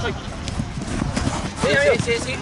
Soy. Sí, sí, sí, sí.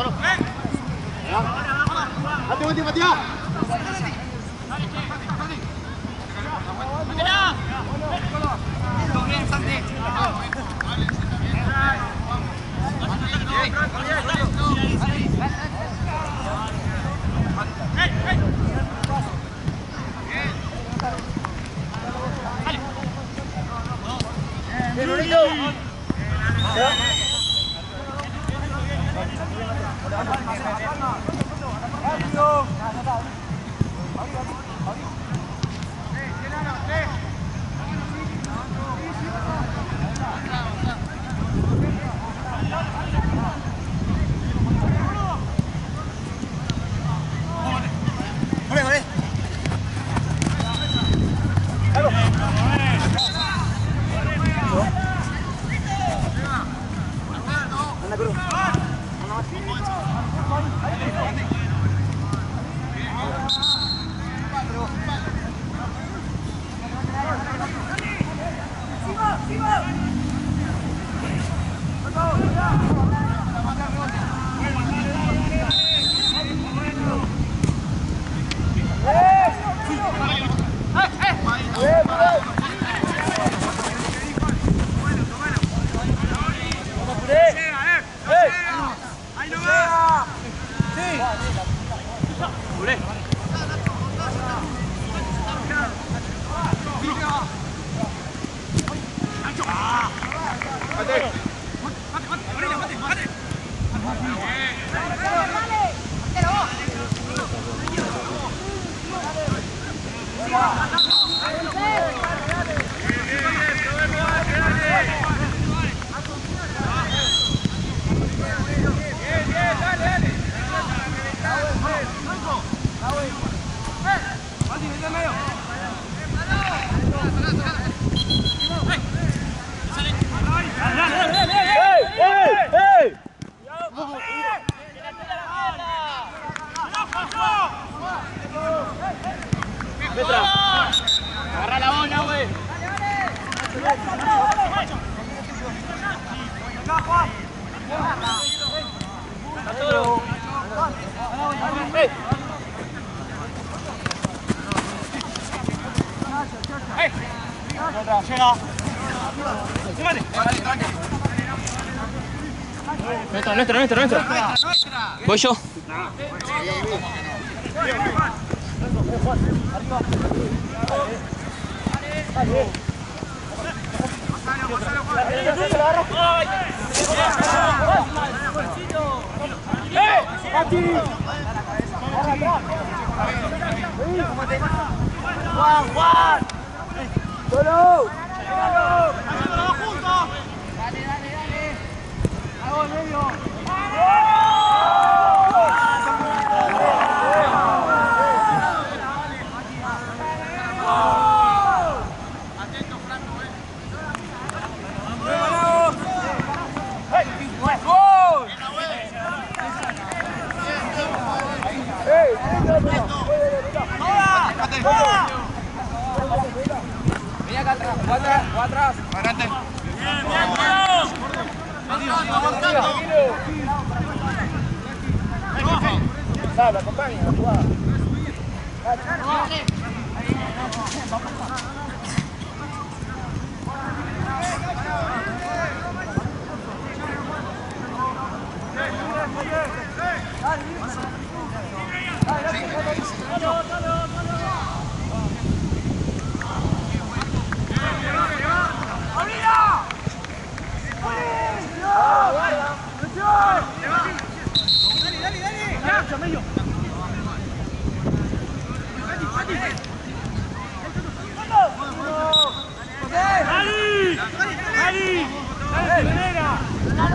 Solo. Mati, mati, mati. Hey, hey! Hey, Rodrigo! Agarra ¿Voy yo? ¡Solo! ¡Solo! ¡Dale, dale, dale! ¡Hago! atrás. Adelante. Bien, bien, cuidado. Vamos, vamos, vamos. Sala, acompaña, jugada. Dale, dale, dale.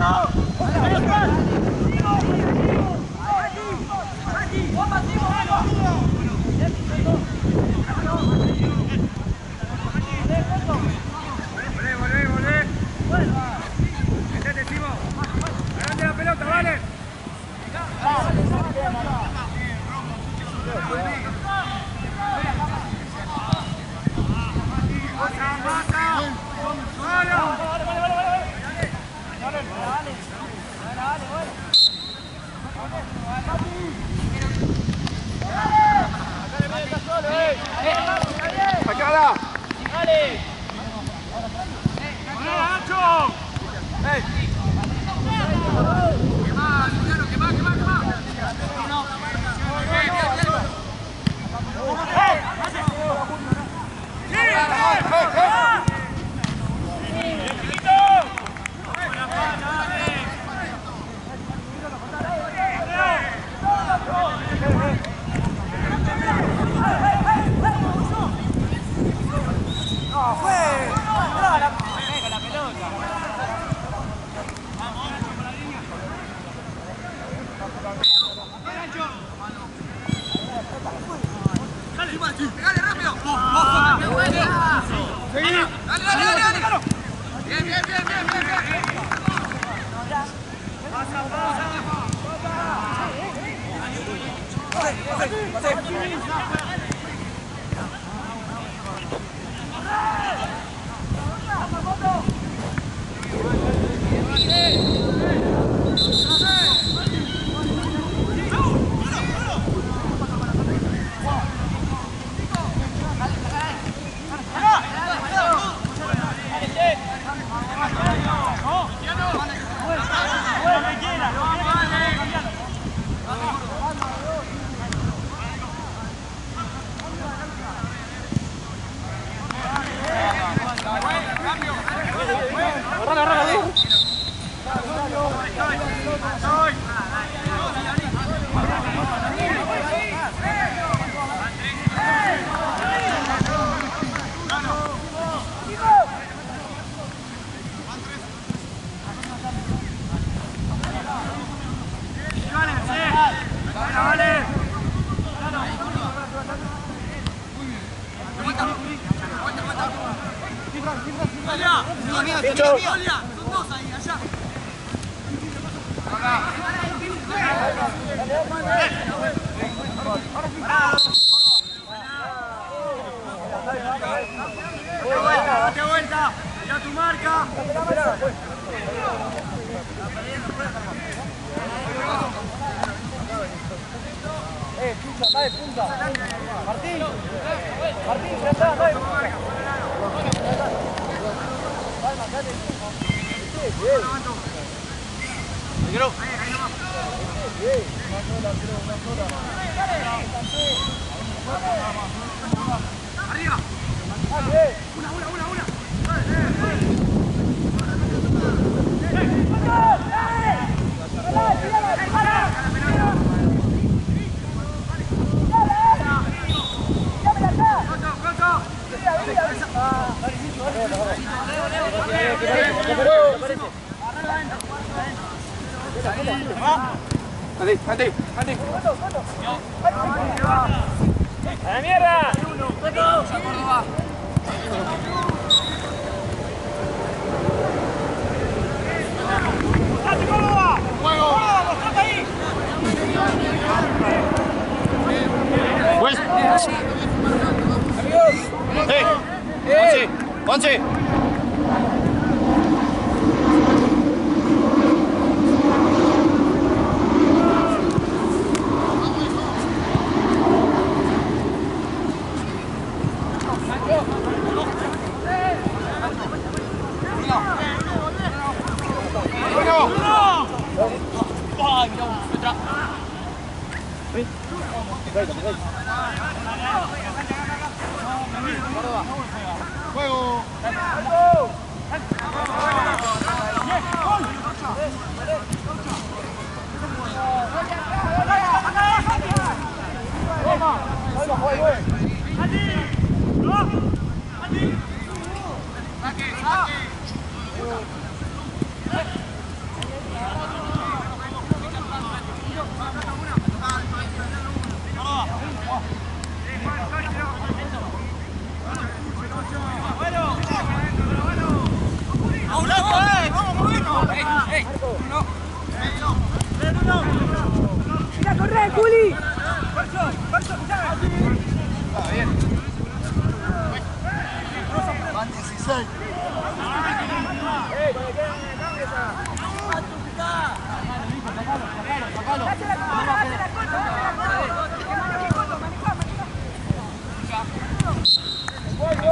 Let's go! ¡A un lado, eh! ¡Vamos, movemos! ¡Ey, ey! Hey,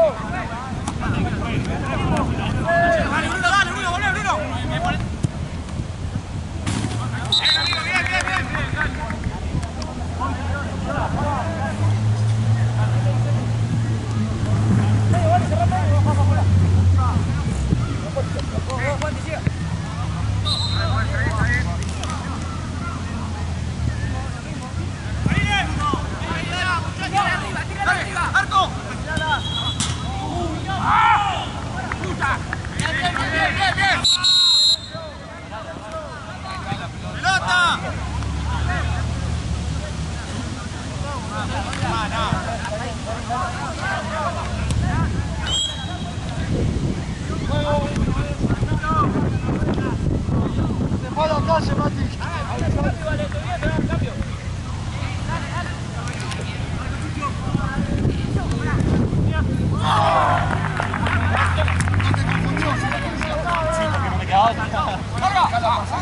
No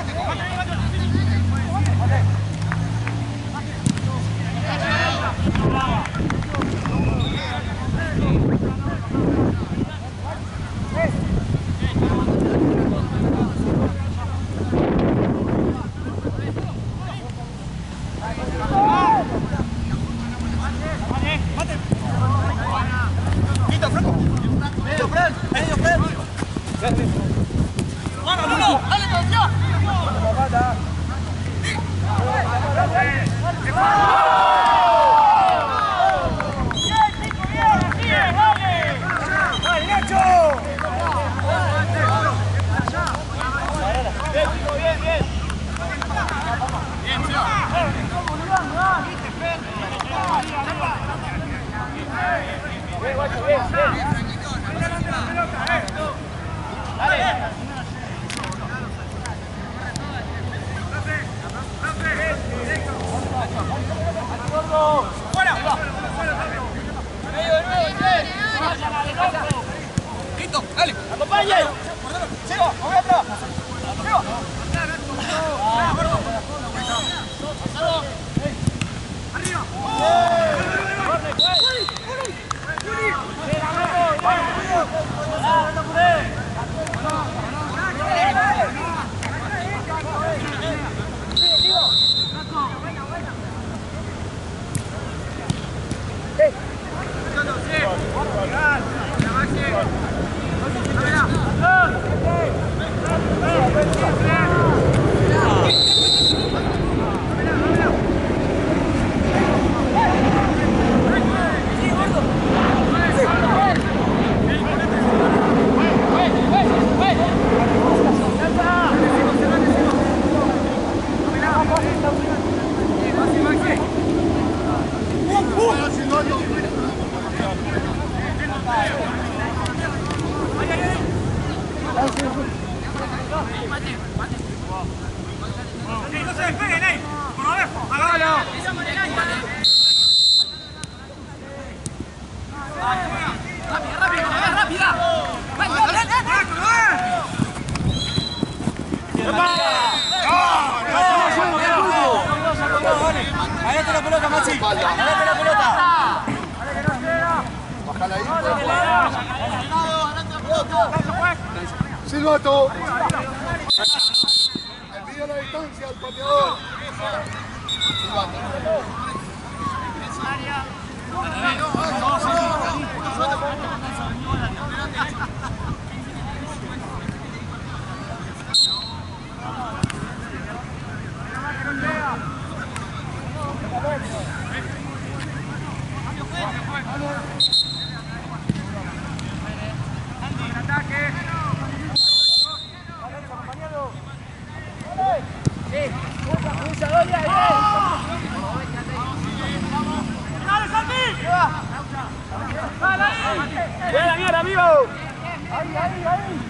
¡Ve la mierda, amigo! ¡Ahí, ahí, ahí!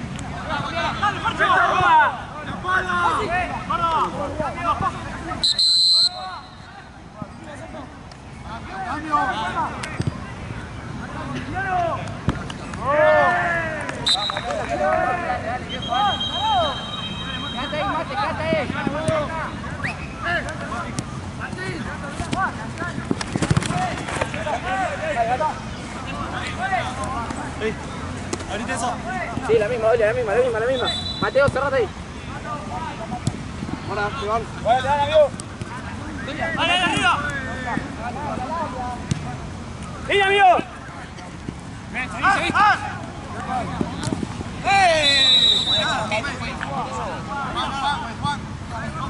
¡Dale, marcha! ¡Toma! ¡Espalda! ¡Guarda! ¡Cambio! ¡Cata ahí, mate! ¡Cata ahí! ¡Martín! ¡Martín! ¡Martín! Ey, eso. Sí, la misma, Ole, la misma, la misma, la misma. Mateo, cerrate ahí. Hola, Iván. Vale, amigo. Vale, arriba. Amigo. Ah, ah. ¡Ey!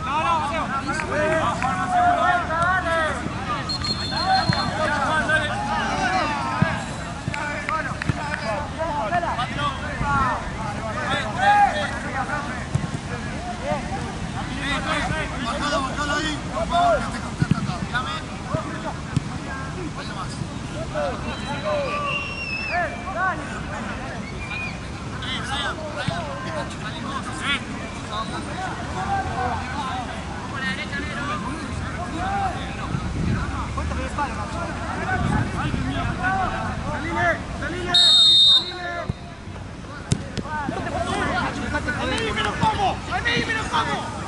No, no, Mateo. Ahí.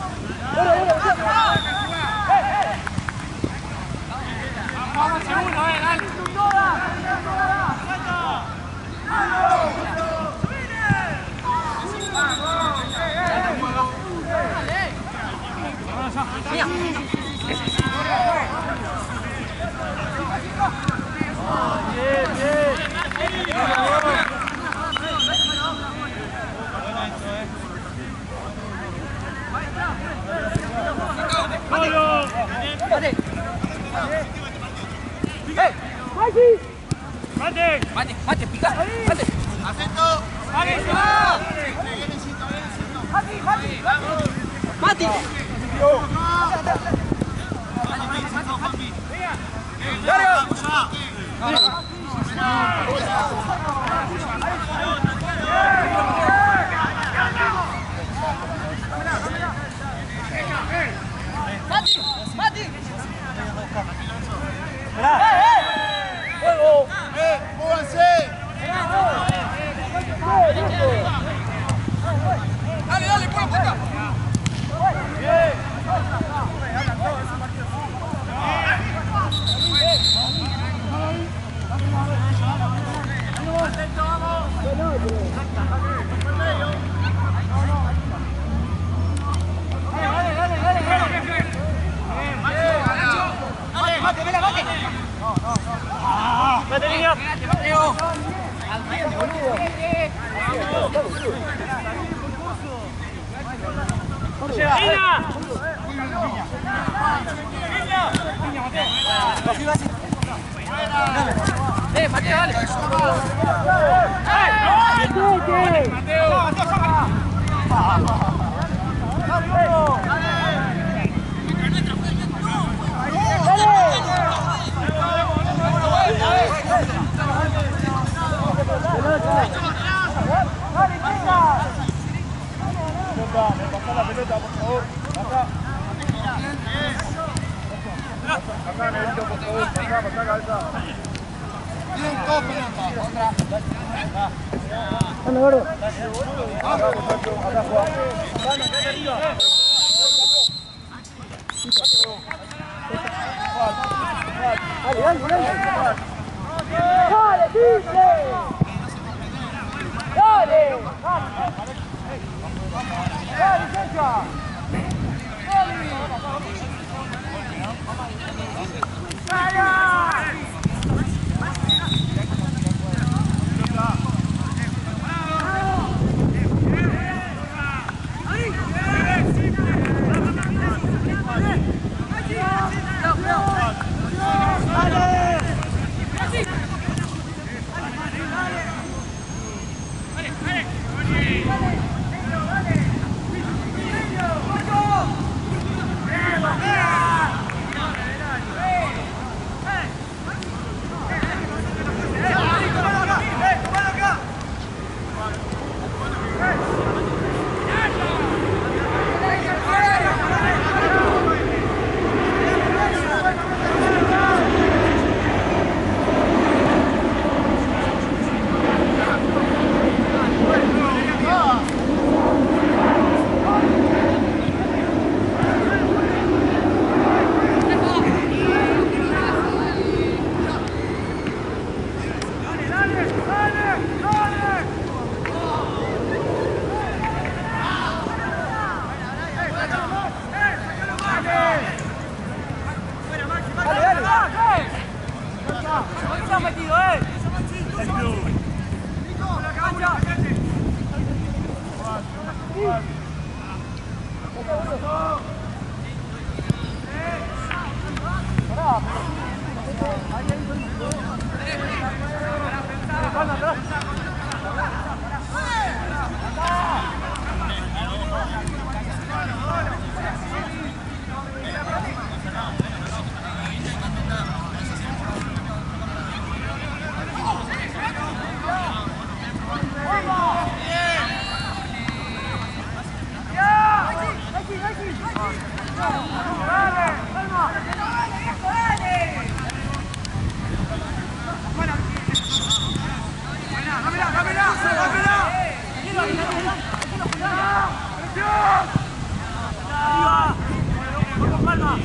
Let's go. Eh, Mateo, dale. Pasá la pelota, por favor. Acá. Acá, Negrito, por favor. Acá, pasá cabeza. Bien, dos pelotas. Acá, muchacho. Acá, Juan. Dale, dale, dale. ¡Dale, Tigre! ¡Dale! ¡Dale, Cecha! Allez ¡Vamos!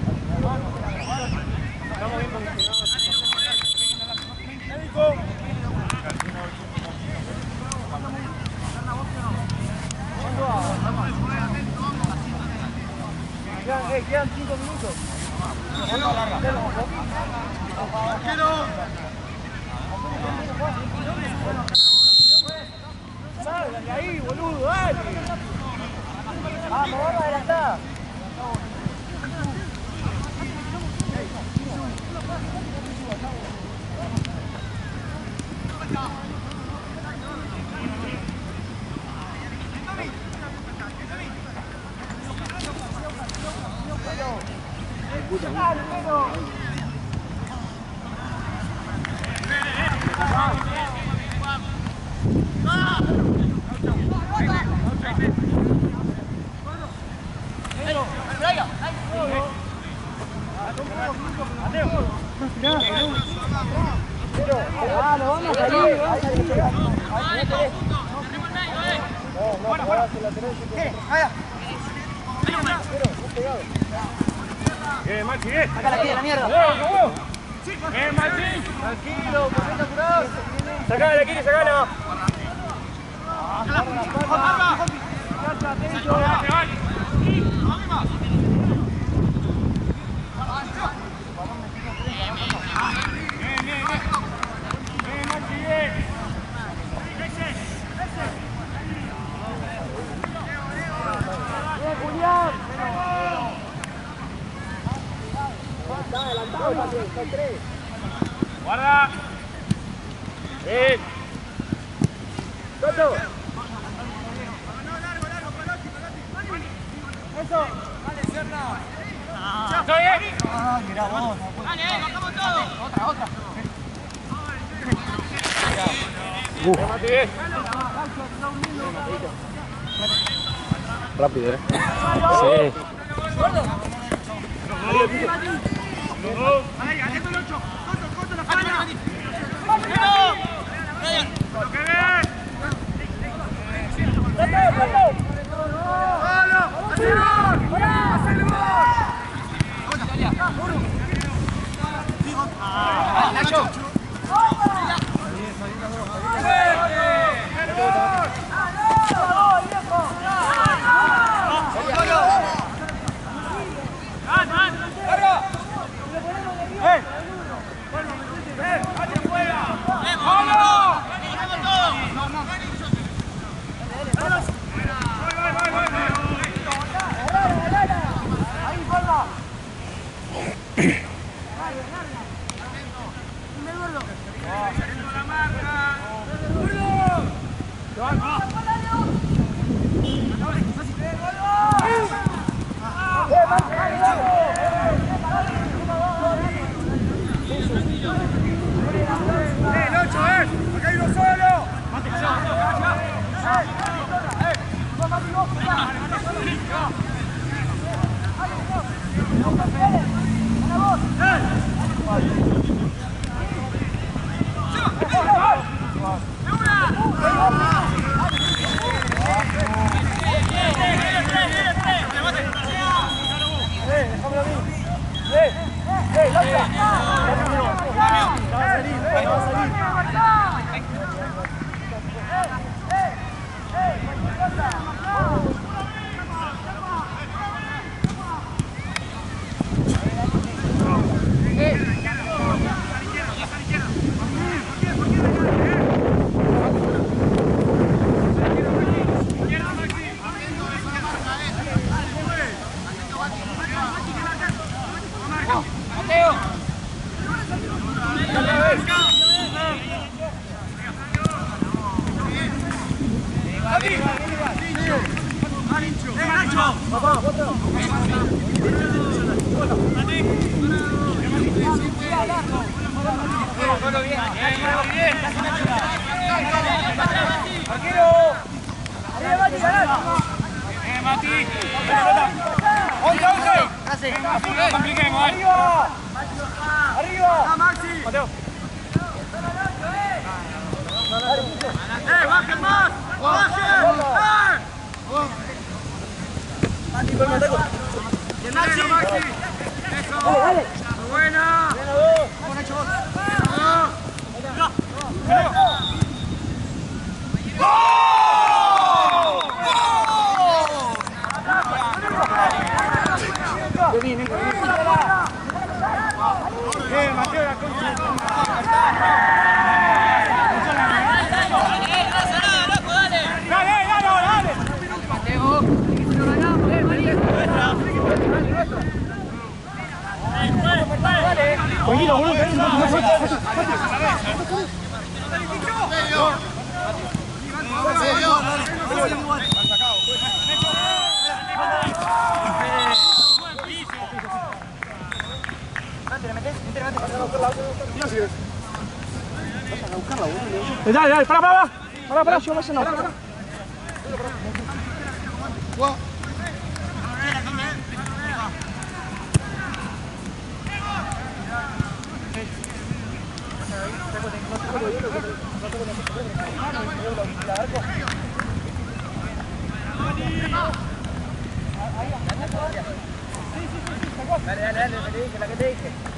Quedan, eh, quedan cinco minutos. Salgan de ahí, boludo, dale. Vamos, vamos a adelantar. Ah, no vamos la mierda. Maxi. Tranquilo. Sacala, Kiri, sacala bien, bien. Bien, Maxi, bien. Bien, Julián. Está adelantado también, son tres. Guarda. Bien. Toto. Eso. ¿Estoy? Ah, mirá vos. Otra, otra. Bien. Rápido, eh. Sí. ¡Eh, Compliquemos, eh. Arriba. Arriba. Mateo. Eh, bajen más. Bajen. Eh. Bien, Maxi. Eso. Buena. Bien, a dos. Eh, Mateo, la concha. Dale, dale, dale. Tranquilo, boludo. Dale, dale, para, para, para. Para, para, Dale, dale, dale, la que la que te dije.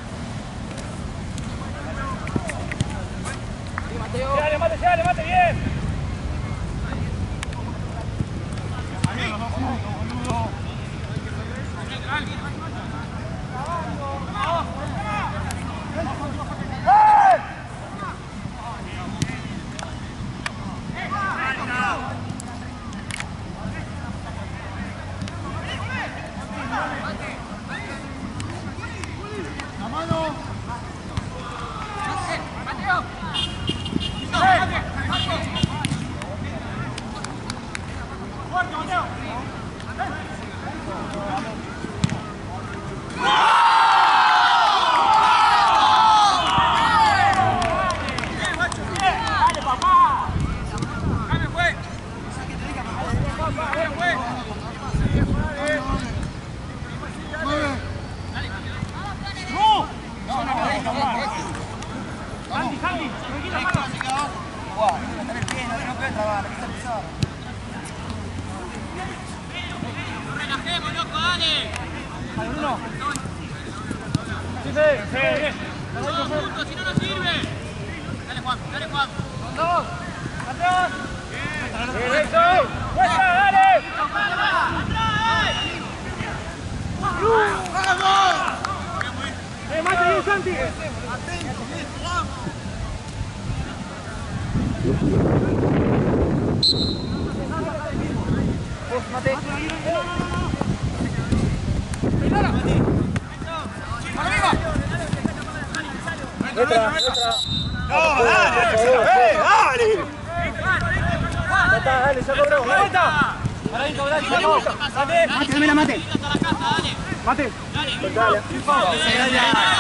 Dale. Dice,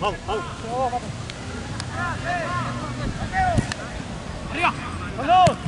Vamos, vamos, vamos. ¡Vamos!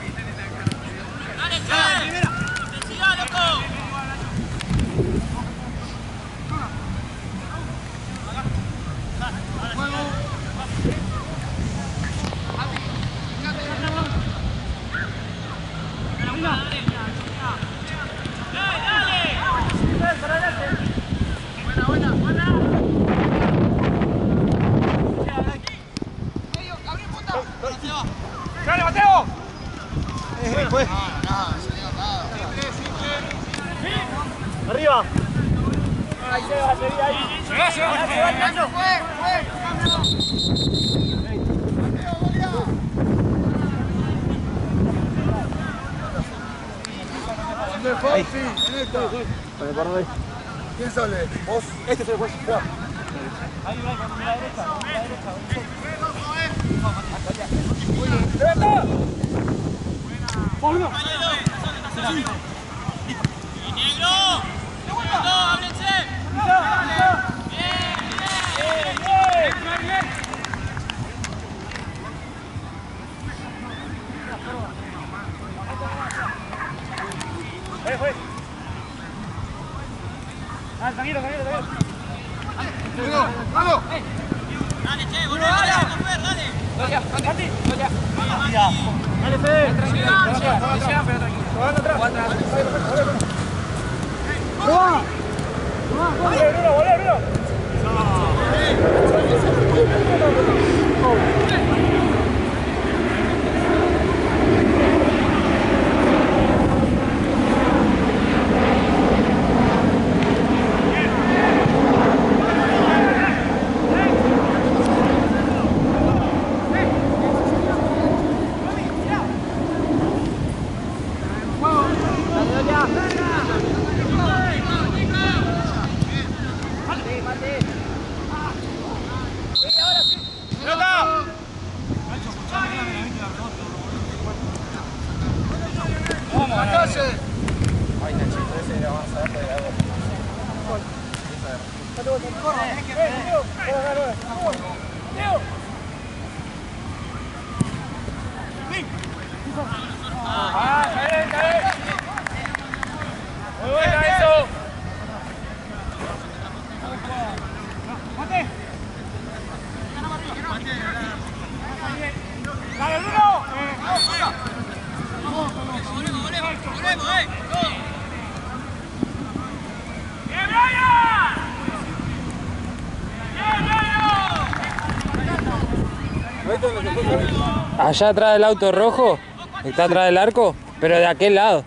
Allá atrás del auto rojo, está atrás del arco, pero de aquel lado.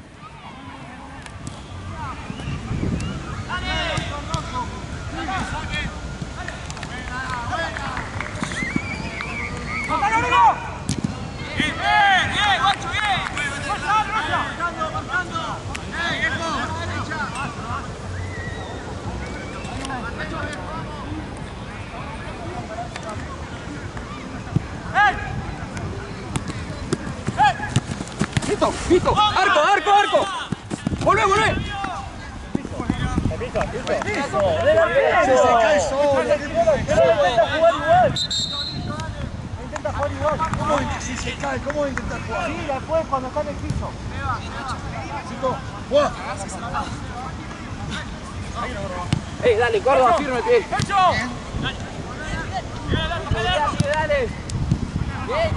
¡Contalo, Bruno! ¡Bien, bien! ¡Bien, guacho, bien! ¡Fuerza, fuerza! ¡Listo! ¡Arco, arco, arco! ¡Volvé, volvé! Se se cae solo. Intenta jugar igual. Intenta jugar igual. ¿Cómo si se cae? ¿Cómo va a intentar jugar? Sí, después cuando está en el piso. ¡Ey, dale, Córdoba, firme el pie! Dale, dale. ¡Eh,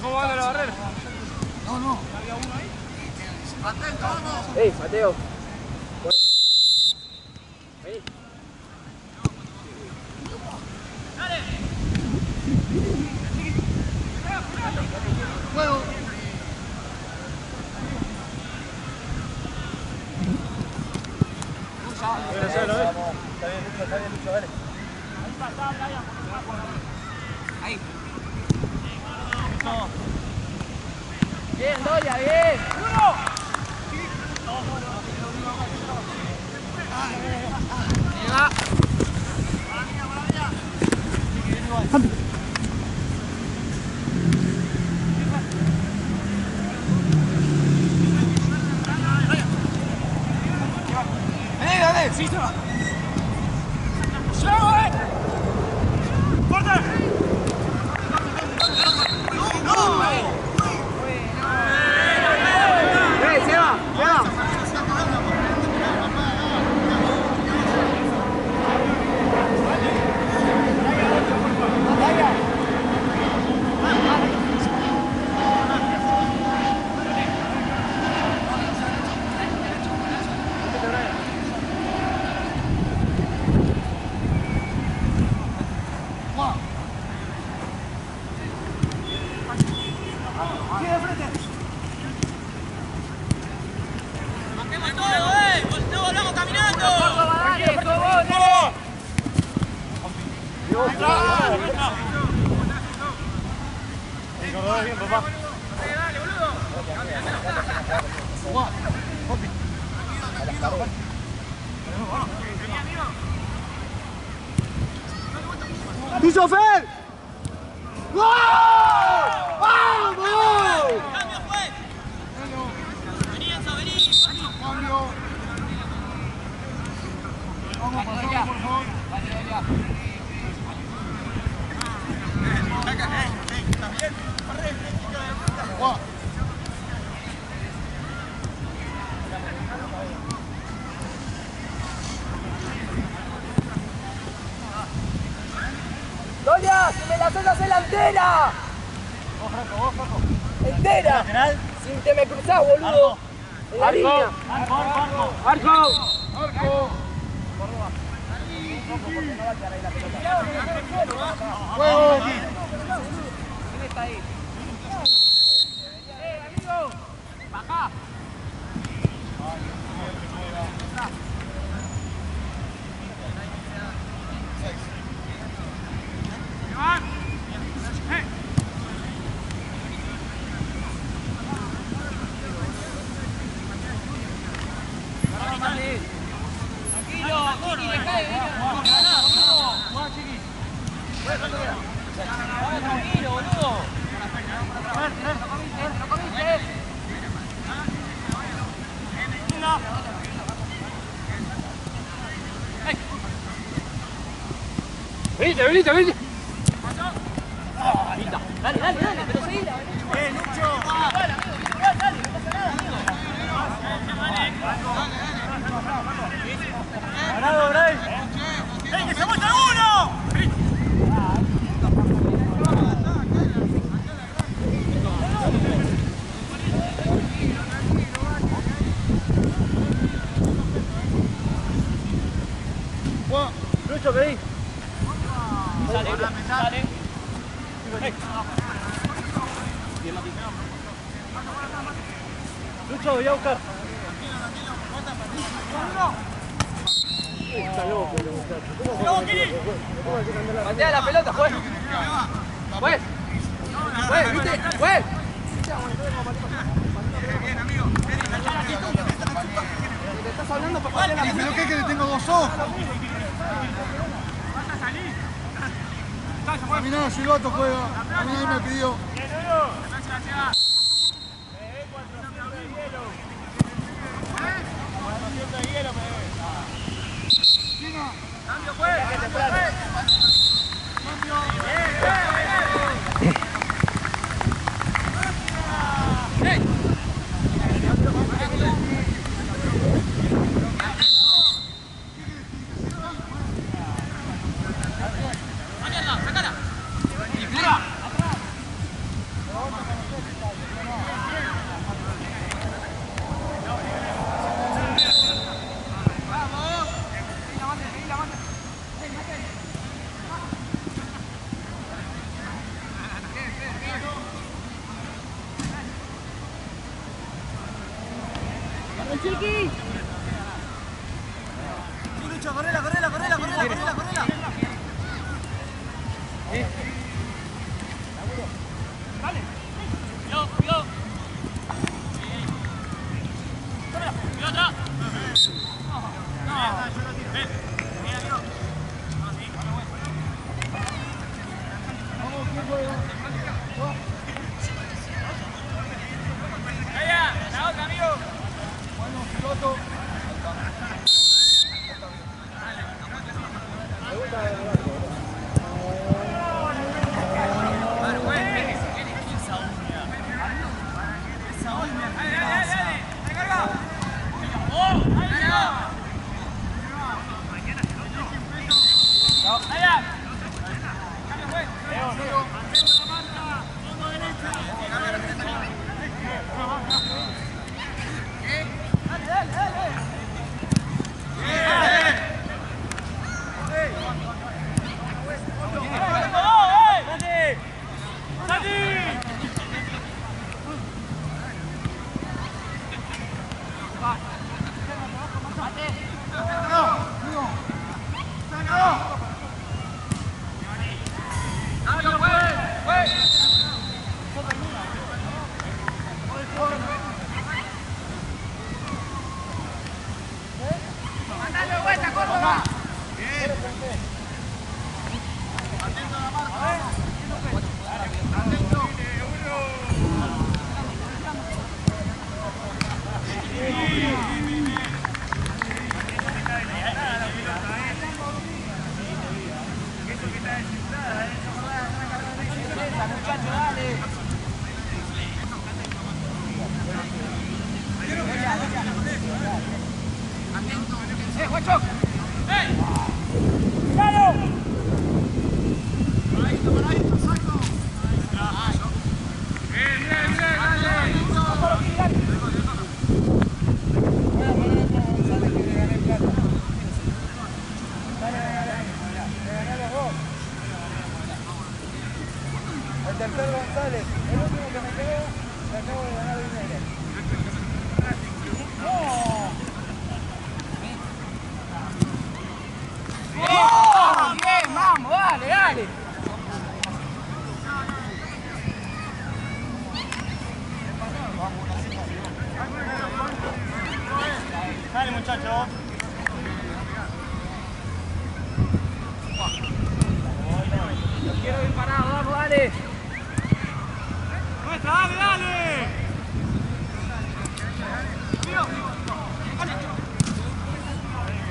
Está acomodando la barrera. No, no. Ey, Mateo. Vení. Juego. Está bien, Lucho, está bien, Lucho, dale. Bien, Doya, bien. ¡Eh, Seba! ¡Seba! Bajemos todo, eh. No volvamos caminando. Recordó bien, papá. ¡Tuyo, Fer! ¡Gol! ¡Vamos! Cambio fue. Vení, Enzo, vení. Cambio. Vamos, pasamos, por favor. ¡Si me la haces hacer la entera! Vos, Franco, vos, Franco. ¡Entera! Lateral. Sin que me cruzás, boludo. Línea. Arco, arco, arco. ¡Arco! Arco. Juego. life. Venite, venite, venite. Dale, dale, dale, pero. ¡Eh, Lucho! ¡Ganado, Bray! Lucho, vení. Sale, sale. Lucho, voy a buscar. Está loco el muchacho. ¿Cómo juega? Patea la pelota, juez. Juez. Juez, ¿viste? Juez. Te estás hablando para patear la pelota. ¿Pero qué que le tengo dos ojos? A mí no, Silvato juega. A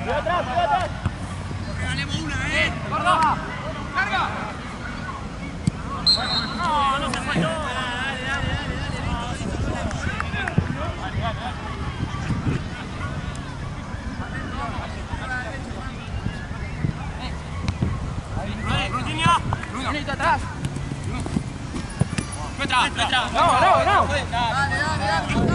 Atrás, voy atrás. ¡Carga! ¡Carga! No, no se fue. No. Virginia. Brunito atrás. Nuestra, nuestra. No, no, no. Dale, dale, dale,